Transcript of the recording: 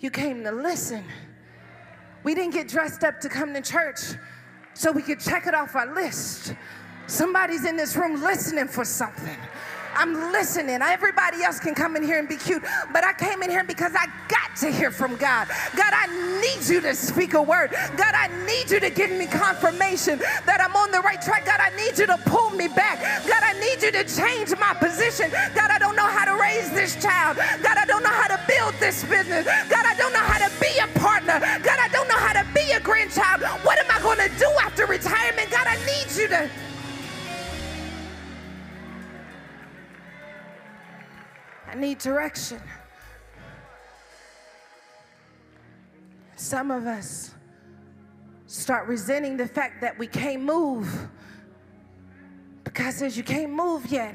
You came to listen. We didn't get dressed up to come to church so we could check it off our list. Somebody's in this room listening for something. I'm listening. Everybody else can come in here and be cute, but I came in here because I got to hear from God. God, I need you to speak a word. God, I need you to give me confirmation that I'm on the right track. God, I need you to pull me back. God, I need you to change my position. God, I don't know how to raise this child. God, I don't know how to build this business. God, I don't know how to be a partner. God, I don't know how to be a grandchild. What am I going to do after retirement? God, I need you to. I need direction. Some of us start resenting the fact that we can't move. Because says you can't move yet.